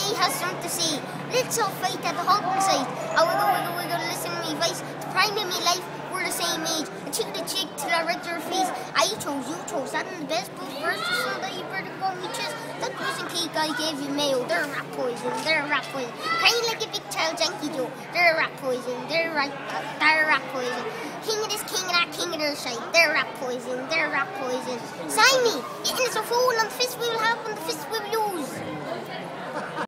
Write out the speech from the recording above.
He has something to say. Let's all fight at the halting side. I wiggle, wiggle, wiggle, listen to me voice. The prime of me life, we're the same age. I cheek to cheek till I read your face. I chose, you chose. That in the best book first or that you better go me chest. That wasn't cake I gave you mayo. They're rat poison, they're rat poison. Crying like a big child janky Joe. They're rat poison, they're rat, uh, they're rat poison. King of this, king of that, king of their shite. They're rat poison, they're rat poison. Sign me. It is a fool on fist we will have on the.